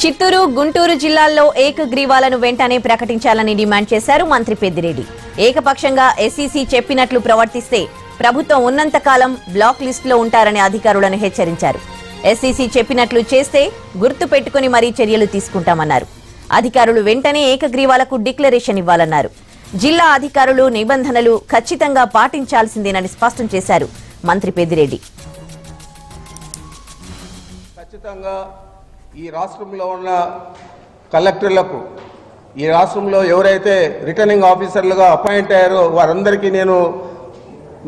చిత్తూరు గుంటూరు జిల్లాల్లో ఏకగ్రీవాలను వెంటనే ప్రకటించాలని డిమాండ్ చేశారు మంత్రి పెద్దిరెడ్డి. ఏకపక్షంగా ఎస్ఈసీ చెప్పినట్లు ప్రవర్తిస్తే ప్రభుత్వం ఉన్నంతకాలం బ్లాక్ లిస్టులో ఉంటారని అధికారులను హెచ్చరించారు. ఎస్ఈసీ చెప్పినట్లు చేస్తే గుర్తు పెట్టుకుని మరీ చర్యలు తీసుకుంటామన్నారు. అధికారులు వెంటనే ఏకగ్రీవాలకు డిక్లరేషన్ ఇవ్వాలన్నారు. జిల్లా అధికారులు నిబంధనలు ఖచ్చితంగా పాటించాల్సిందేనని స్పష్టం చేశారు మంత్రి పెద్దిరెడ్డి. ఖచ్చితంగా ఈ రాష్ట్రంలో ఉన్న కలెక్టర్లకు ఈ రాష్ట్రంలో ఎవరైతే రిటర్నింగ్ ఆఫీసర్లుగా అపాయింట్ అయ్యారో వారందరికీ నేను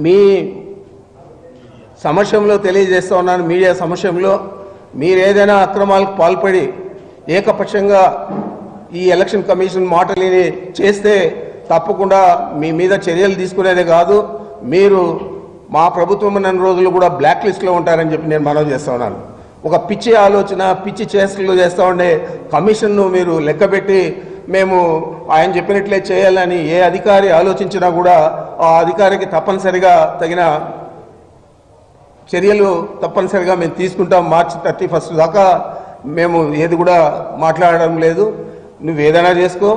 మీ సమస్యంలో తెలియజేస్తూ ఉన్నాను. మీడియా సమస్యంలో మీరు ఏదైనా అక్రమాలకు పాల్పడి ఏకపక్షంగా ఈ ఎలక్షన్ కమిషన్ మాటలిని చేస్తే తప్పకుండా మీ మీద చర్యలు తీసుకునేదే కాదు. మీరు మా ప్రభుత్వం ఉన్న రోజులు కూడా బ్లాక్ లిస్ట్లో ఉంటారని చెప్పి నేను మనవి చేస్తా ఉన్నాను. ఒక పిచ్చి ఆలోచన పిచ్చి చేష్టలు చేస్తూ ఉండే కమిషన్ను మీరు లెక్కబెట్టి మేము ఆయన చెప్పినట్లే చేయాలని ఏ అధికారి ఆలోచించినా కూడా ఆ అధికారికి తప్పనిసరిగా తగిన చర్యలు తప్పనిసరిగా మేము తీసుకుంటాం. మార్చి థర్టీ ఫస్ట్ దాకా మేము ఏది కూడా మాట్లాడడం లేదు. నువ్వు ఏదైనా చేసుకో.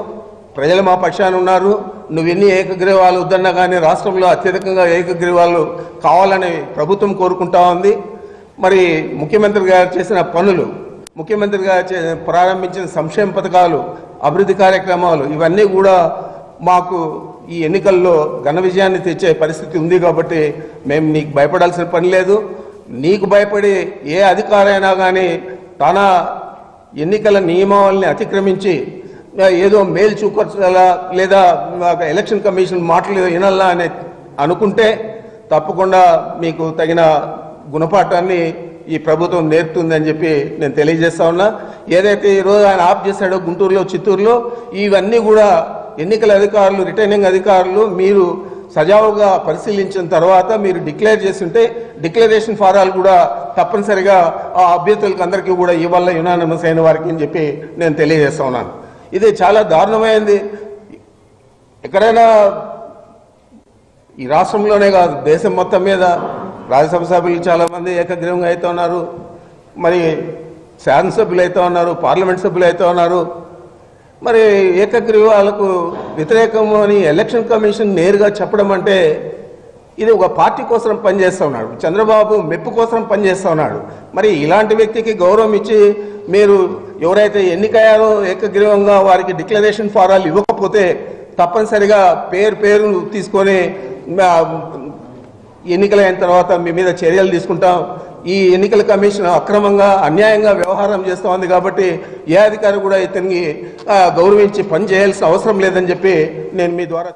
ప్రజలు మా పక్షాన ఉన్నారు. నువ్వు ఎన్ని ఏకగ్రీవాలు వద్దన్నా కానీ రాష్ట్రంలో అత్యధికంగా ఏకగ్రీవాలు కావాలని ప్రభుత్వం కోరుకుంటా ఉంది. మరి ముఖ్యమంత్రి గారు చేసిన పనులు ముఖ్యమంత్రి గారు చే- ప్రారంభించిన సంక్షేమ పథకాలు అభివృద్ధి కార్యక్రమాలు ఇవన్నీ కూడా మాకు ఈ ఎన్నికల్లో ఘన విజయాన్ని తెచ్చే పరిస్థితి ఉంది కాబట్టి మేము నీకు భయపడాల్సిన పని లేదు. నీకు భయపడి ఏ అధికారైనా కానీ తన ఎన్నికల నియమావళిని అతిక్రమించి ఏదో మేలు చూకొచ్చాలా లేదా ఎలక్షన్ కమిషన్ మాటలు వినాలా అని అనుకుంటే తప్పకుండా మీకు తగిన గుణపాఠాన్ని ఈ ప్రభుత్వం నేర్పుతుందని చెప్పి నేను తెలియజేస్తా ఉన్నా. ఏదైతే ఈరోజు ఆయన ఆఫ్ చేశాడో గుంటూరులో చిత్తూరులో ఇవన్నీ కూడా ఎన్నికల అధికారులు రిటర్నింగ్ అధికారులు మీరు సజావుగా పరిశీలించిన తర్వాత మీరు డిక్లేర్ చేస్తుంటే డిక్లరేషన్ ఫారాలు కూడా తప్పనిసరిగా ఆ అభ్యర్థులకు అందరికీ కూడా ఇవ్వాల యునానమస్ అయిన వారికి అని చెప్పి నేను తెలియజేస్తా ఉన్నాను. ఇది చాలా దారుణమైంది. ఎక్కడైనా ఈ రాష్ట్రంలోనే కాదు దేశం మొత్తం మీద రాజ్యసభ సభ్యులు చాలామంది ఏకగ్రీవంగా అయితే ఉన్నారు. మరి శాసనసభ్యులు అయితే ఉన్నారు పార్లమెంట్ సభ్యులు అయితే ఉన్నారు. మరి ఏకగ్రీవాలకు వ్యతిరేకము అని ఎలక్షన్ కమిషన్ నేరుగా చెప్పడం అంటే ఇది ఒక పార్టీ కోసం పనిచేస్తూ ఉన్నాడు. చంద్రబాబు మెప్పు కోసం పనిచేస్తూ ఉన్నాడు. మరి ఇలాంటి వ్యక్తికి గౌరవం ఇచ్చి మీరు ఎవరైతే ఎన్నికయ్యారో ఏకగ్రీవంగా వారికి డిక్లరేషన్ ఫారాలు ఇవ్వకపోతే తప్పనిసరిగా పేరు పేరు తీసుకొని ఎన్నికలైన తర్వాత మీ మీద చర్యలు తీసుకుంటాం. ఈ ఎన్నికల కమిషన్ అక్రమంగా అన్యాయంగా వ్యవహారం చేస్తూ ఉంది కాబట్టి ఏ అధికారి కూడా ఇతనికి గౌరవించి పని చేయాల్సిన అవసరం లేదని చెప్పి నేను మీ ద్వారా